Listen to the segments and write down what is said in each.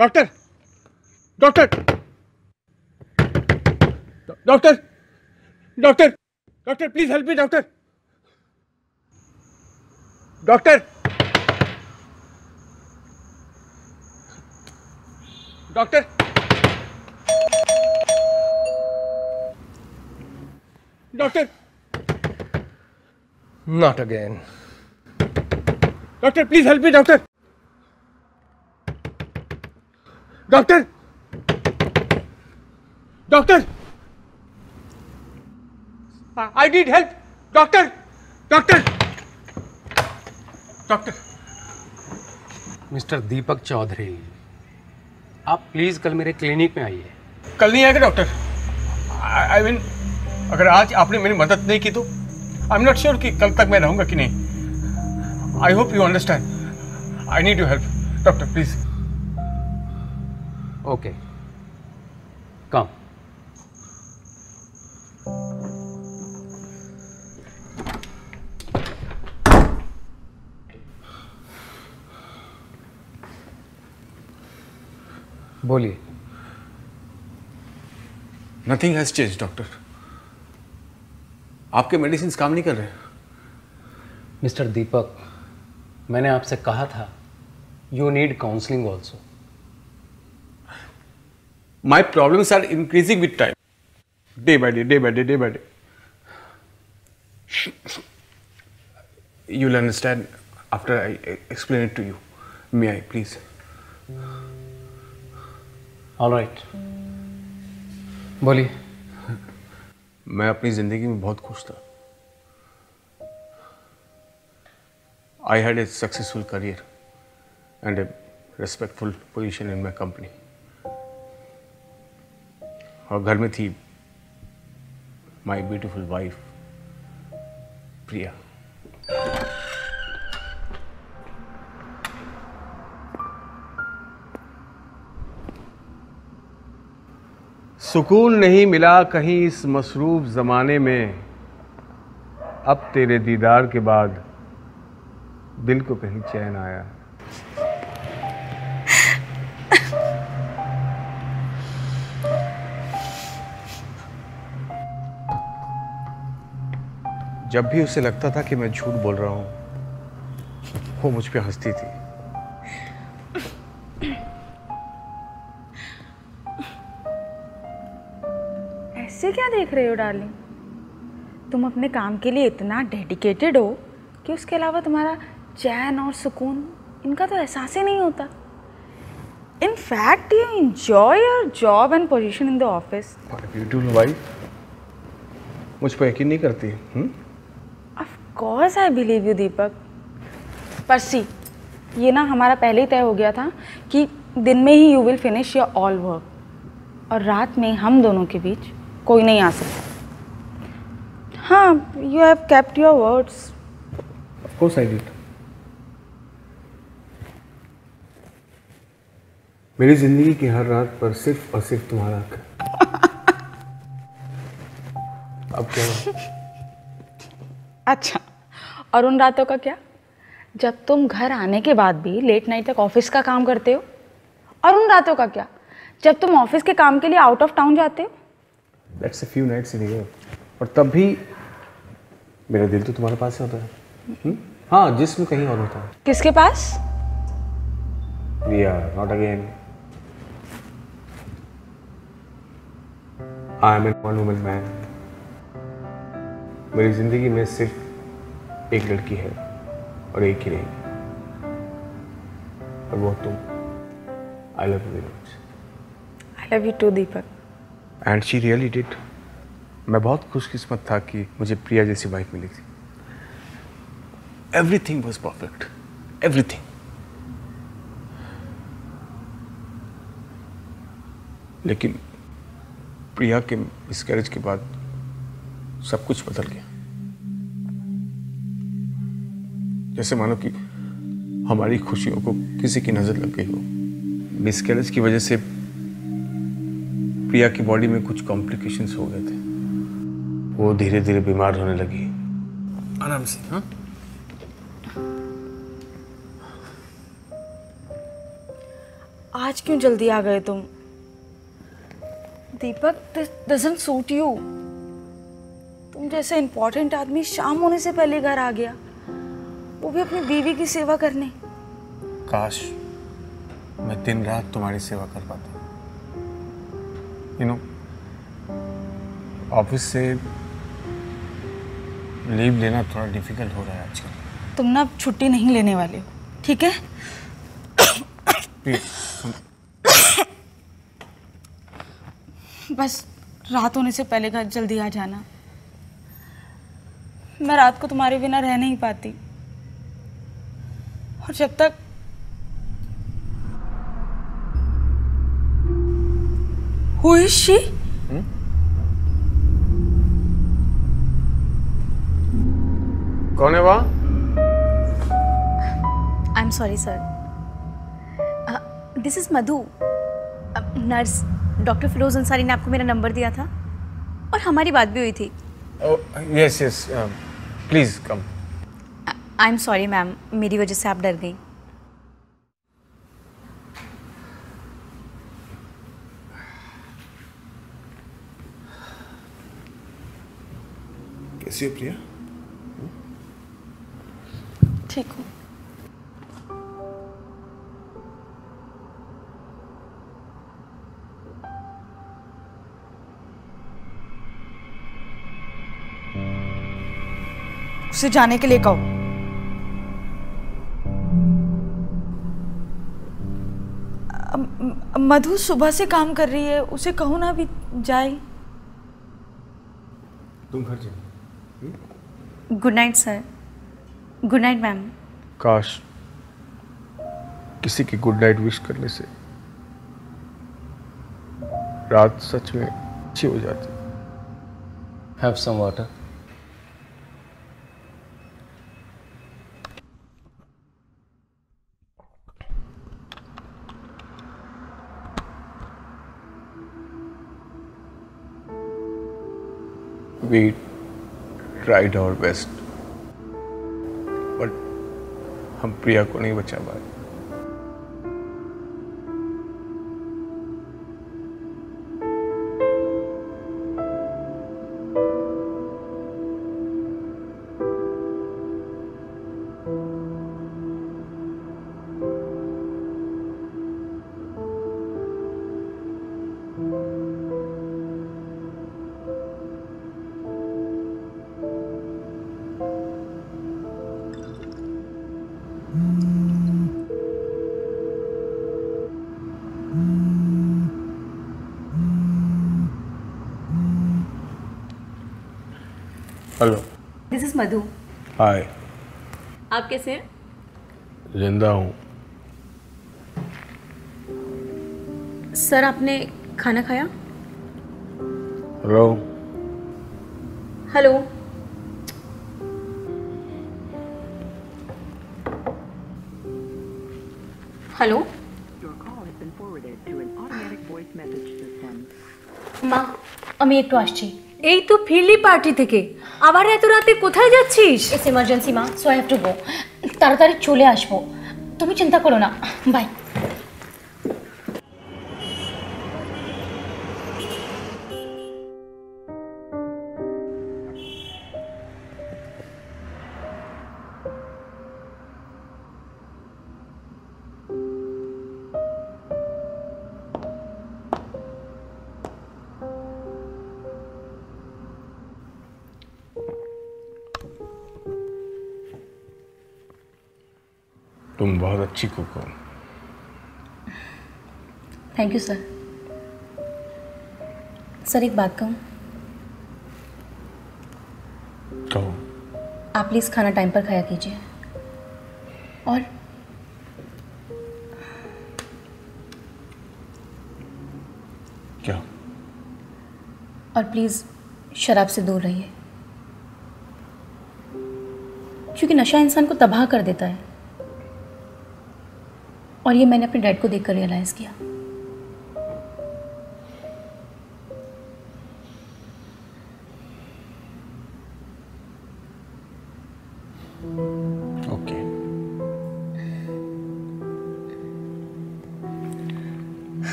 Doctor doctor doctor doctor doctor please help me doctor. Doctor doctor. Doctor. Not again doctor please help me doctor. Doctor! Doctor! I need help doctor! Doctor! Doctor! Mister Deepak Chaudhary आप please कल मेरे clinic में आइए। कल नहीं आएगा doctor? I mean अगर आज आपने मेरी मदद नहीं की तो? आई एम नॉट श्योर कि कल तक मैं रहूँगा कि नहीं। I hope you understand I need you help doctor please okay. Come. बोलिए। नथिंग हैज़ चेंज डॉक्टर आपके मेडिसिन काम नहीं कर रहे। मिस्टर दीपक मैंने आपसे कहा था you need counselling also My problems are increasing with time day by day day by day day by day you'll understand after I explain it to you. May I, please? All right बोलिए मैं अपनी ज़िंदगी में बहुत खुश था I had a successful career and a respectful position in my company और घर में थी माई ब्यूटीफुल वाइफ प्रिया। सुकून नहीं मिला कहीं इस मसरूफ ज़माने में। अब तेरे दीदार के बाद दिल को कहीं चैन आया। जब भी उसे लगता था कि मैं झूठ बोल रहा हूँ वो मुझ पर हंसती थी। ऐसे क्या देख रहे हो डार्लिंग तुम अपने काम के लिए इतना डेडिकेटेड हो कि उसके अलावा तुम्हारा चैन और सुकून इनका तो एहसास ही नहीं होता। In fact you enjoy your job and position in the office मुझ पर यकीन नहीं करती हुँ? Course I believe you Deepak परसी ये ना हमारा पहले ही तय हो गया था कि दिन में ही you will finish your all work और रात में हम दोनों के बीच कोई नहीं आ सकता। हाँ you have kept your words did. मेरी ज़िंदगी की हर रात पर सिर्फ़ और सिर्फ़ तुम्हारा हक अब क्या? अच्छा। और उन रातों का क्या? जब तुम घर आने के बाद भी लेट नाइट तक ऑफ़िस का काम करते हो। और उन रातों का क्या? जब तुम ऑफ़िस के काम के लिए आउट ऑफ़ टाउन जाते हो। A few nights in a year. और तब भी मेरा दिल तो तुम्हारे पास ही होता है। हुँ? हाँ जिसम कहीं और होता है। किसके पास? Priya not again I am an one woman man मेरी ज़िंदगी में सिर्फ़ एक लड़की है और एक ही रहेगी और वो तुम। I love you very much I love you too Deepak and she really did मैं बहुत खुशकिस्मत था कि मुझे प्रिया जैसी वाइफ मिली थी। एवरीथिंग वॉज़ परफेक्ट एवरीथिंग लेकिन प्रिया के मिसकैरेज के बाद सब कुछ बदल गया। जैसे मानो कि हमारी खुशियों को किसी की नज़र लग गई हो। मिसकैरेज की वजह से प्रिया की बॉडी में कुछ कॉम्प्लिकेशंस हो गए थे। वो धीरे धीरे बीमार होने लगी। आराम से हाँ? आज क्यों जल्दी आ गए तुम? Deepak this doesn't suit you तुम जैसे इंपॉर्टेंट आदमी शाम होने से पहले घर आ गया। वो भी अपनी बीवी की सेवा करने। काश मैं दिन रात तुम्हारी सेवा कर पाता। यू नो ऑफ़िस से लीव लेना थोड़ा डिफ़िकल्ट हो रहा है आजकल। तुम ना अब छुट्टी नहीं लेने वाले हो ठीक है? बस रात होने से पहले घर जल्दी आ जाना। मैं रात को तुम्हारे बिना रह नहीं पाती। और जब तक Who is she? कौन है वहाँ? I am sorry sir this is Madhu nurse doctor Firoz Ansari ने आपको मेरा नंबर दिया था और हमारी बात भी हुई थी। Yes yes please come I am sorry ma'am मेरी वजह से आप डर गई। कैसी हो प्रिया? ठीक हूँ। उसे जाने के लिए कहो। मधु सुबह से काम कर रही है उसे कहो ना अभी जाए। तुम घर जाओ। Good night sir good night ma'am काश किसी की गुड नाइट विश करने से रात सच में अच्छी हो जाती। Have some water we tried our best but हम प्रिया को नहीं बचा पाए। मधु हाय आप कैसे हैं ज़िंदा हूँ सर आपने खाना खाया hello hello hello Your call has been forwarded to an automatic voice message system. মা আমি একটু আসছি। এই তো ফিরলি পার্টি থেকে। আবার এত রাতে কোথায় যাচ্ছিস? ইটস এমার্জেন্সি মা so I have to go তাড়াতাড়ি চলে আসব। তুমি চিন্তা করো না। বাই तुम बहुत अच्छी कुक हो। थैंक यू सर सर एक बात कहूँ? कहो। आप प्लीज़ खाना टाइम पर खाया कीजिए। और? क्या? और प्लीज़ शराब से दूर रहिए। क्योंकि नशा इंसान को तबाह कर देता है। और ये मैंने अपने डैड को देखकर रियलाइज़ किया। ओके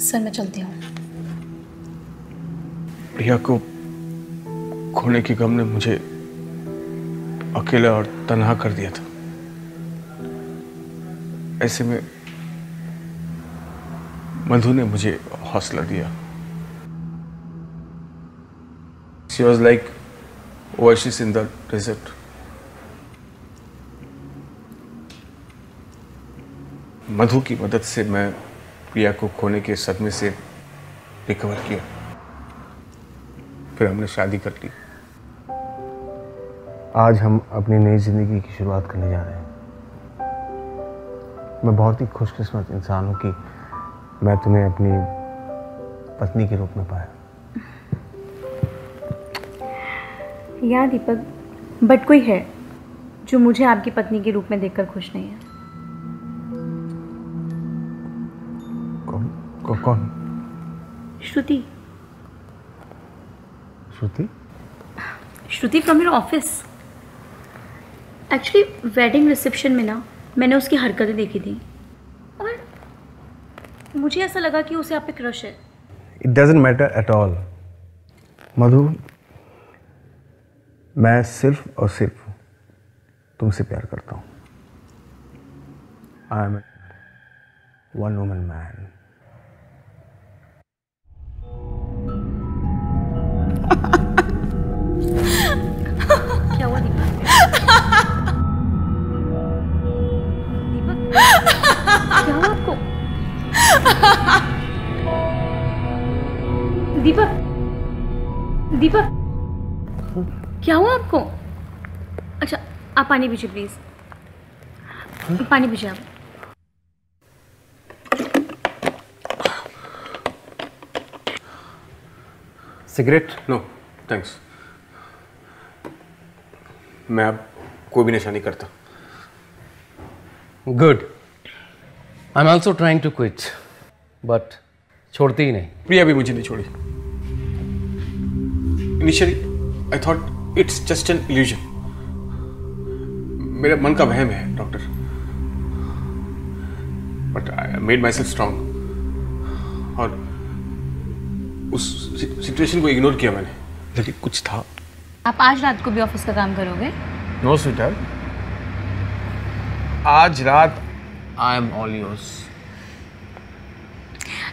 सर मैं चलती हूँ। प्रिया को खोने के गम ने मुझे अकेला और तनहा कर दिया था। ऐसे में मधु ने मुझे हौसला दिया। She was like oasis in the desert. मधु की मदद से मैं प्रिया को खोने के सदमे से रिकवर किया। फिर हमने शादी कर ली। आज हम अपनी नई ज़िंदगी की शुरुआत करने जा रहे हैं। मैं बहुत ही खुशकिस्मत इंसान हूँ कि मैं तुम्हें अपनी पत्नी के रूप में पाया। या दीपक बट कोई है जो मुझे आपकी पत्नी के रूप में देखकर खुश नहीं है? कौन? कौ, कौन? Shruti. Shruti? Shruti from your office actually wedding reception में ना मैंने उसकी हरकतें देखी थी। और मुझे ऐसा लगा कि उसे आप पे क्रश है। It doesn't matter at all Madhu, मैं सिर्फ़ और सिर्फ़ तुमसे प्यार करता हूँ। I am one woman man क्या दीपक क्या हुआ आपको? अच्छा आप पानी पीजिए प्लीज़। पानी पीजिए आप। सिगरेट? नो थैंक्स मैं अब कोई भी नशा नहीं करता। Good I am also trying to quit but छोड़ती ही नहीं। प्रिया भी मुझे नहीं छोड़ी। Initially I thought it's just an illusion मेरे मन का वहम है doctor but I made myself strong और उस सिचुएशन को इग्नोर किया मैंने। लेकिन कुछ था। आप आज रात को भी ऑफ़िस का काम करोगे? नो स्वीटर आज रात आई एम ऑल योर्स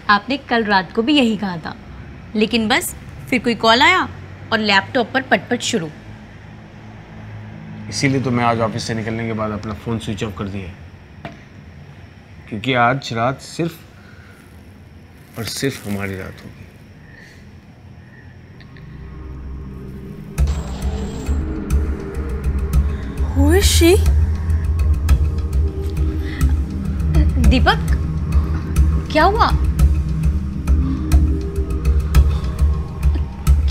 आपने कल रात को भी यही कहा था। लेकिन बस फिर कोई कॉल आया? और लैपटॉप पर पटपट शुरू। इसीलिए तो मैं आज ऑफ़िस से निकलने के बाद अपना फ़ोन स्विच ऑफ़ कर दिया। क्योंकि आज रात सिर्फ़ और सिर्फ़ हमारी रात होगी। Who is she? दीपक क्या हुआ?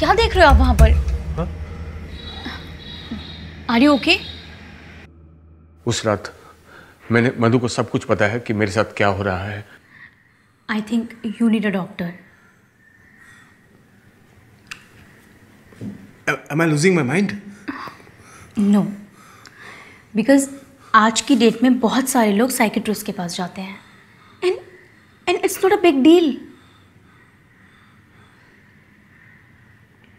क्या देख रहे हो आप वहाँ पर? आर यू ओके उस रात मैंने मधु को सब कुछ पता है कि मेरे साथ क्या हो रहा है। I think you need a doctor am I losing my mind no because आज की डेट में बहुत सारे लोग साइकेट्रिस्ट के पास जाते हैं। And and it's not a big deal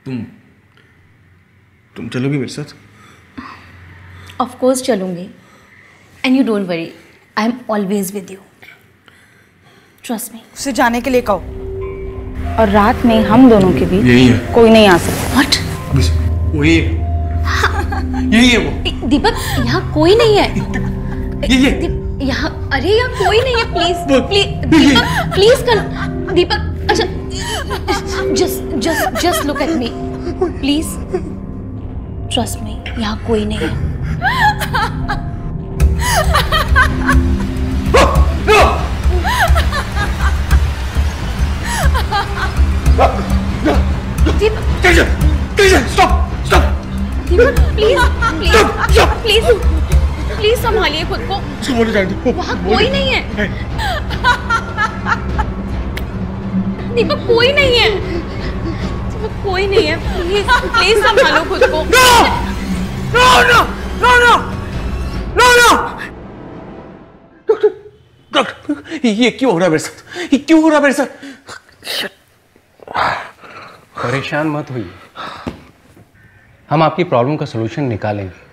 तुम। तुम चलोगी मेरे साथ? ऑफ़ कोर्स चलूँगी। And you don't worry I am always with you trust me उसे जाने के लिए कहो। और रात में हम दोनों के बीच यही है। कोई नहीं आ सकता। व्हाट वही है। यही है वो। दीपक यहाँ कोई नहीं है। ये ये दीप- यहाँ अरे यहाँ कोई नहीं है प्लीज़ प्लीज़ दीपक प्लीज़ कर। दीपक अच्छा just just just look at me please trust me यहाँ कोई नहीं है. Deepak stop stop Deepak please please please please संभालिए खुद को. बोले जाने वहाँ कोई नहीं है. दीपक कोई नहीं है। दीपक कोई नहीं है। प्लीज़ प्लीज़ संभालो खुद को। No no no no no no no doctor ये क्यों हो रहा है मेरे साथ? ये क्यों हो रहा है मेरे साथ? परेशान मत होइए। हम आपकी प्रॉब्लम का सलूशन निकालेंगे।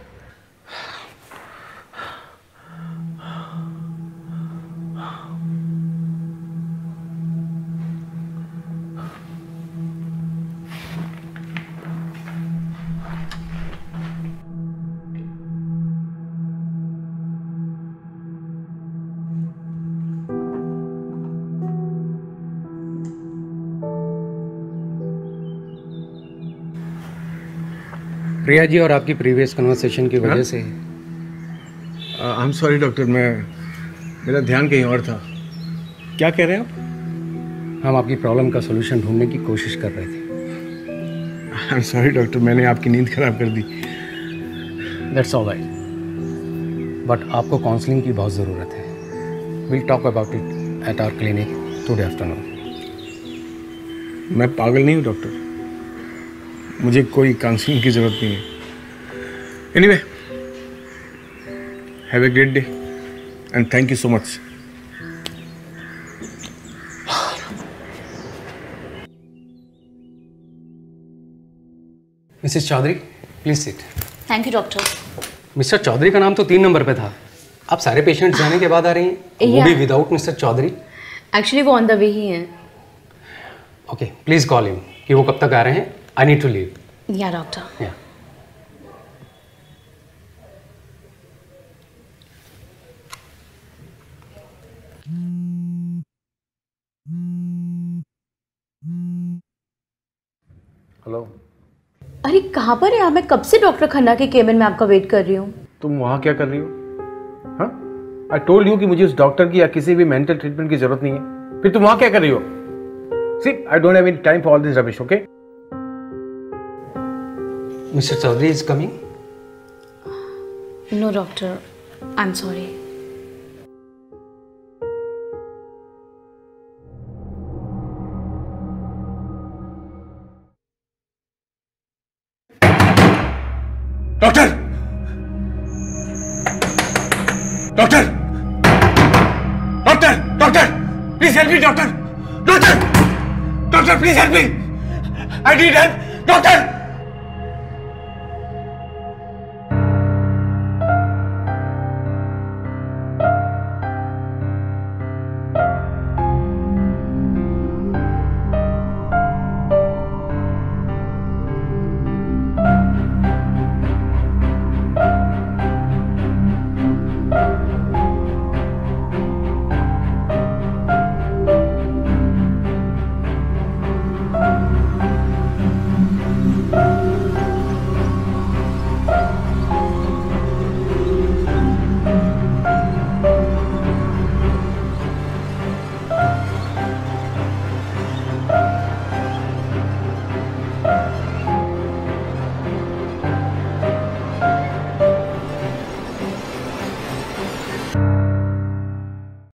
प्रिया जी और आपकी प्रीवियस कन्वर्सेशन की वजह से। आई एम सॉरी डॉक्टर मैं मेरा ध्यान कहीं और था। क्या कह रहे हैं आप? हम आपकी प्रॉब्लम का सोल्यूशन ढूँढने की कोशिश कर रहे थे। आई एम सॉरी डॉक्टर मैंने आपकी नींद खराब कर दी। दैट्स ऑल राइट बट आपको काउंसलिंग की बहुत ज़रूरत है। Will talk about it at our clinic today afternoon मैं पागल नहीं हूँ डॉक्टर मुझे कोई काउंसलिंग की ज़रूरत नहीं है। Anyway have a great day and thank you so much missus Chaudhary please sit thank you doctor mister Chaudhary का नाम तो तीन नंबर पे था। आप सारे पेशेंट जाने के बाद आ रही हैं। वो भी विदाउट मिस्टर चौधरी एक्चुअली वो ऑन द वे ही है। ओके प्लीज़ कॉल हिम कि वो कब तक आ रहे हैं। आई नीड टू लीव या डॉक्टर या हेलो अरे कहाँ पर है आप? मैं कब से डॉक्टर खन्ना के केबिन में आपका वेट कर रही हूँ? तुम वहाँ क्या कर रही हो? हाँ? आई टोल्ड यू कि मुझे उस डॉक्टर की या किसी भी मेंटल ट्रीटमेंट की ज़रूरत नहीं है। फिर तुम वहाँ क्या कर रही हो? See I don't have any time for all this rubbish okay mister Chaudhary is coming no doctor I am sorry doctor doctor doctor doctor please help me doctor doctor doctor please help me I need help doctor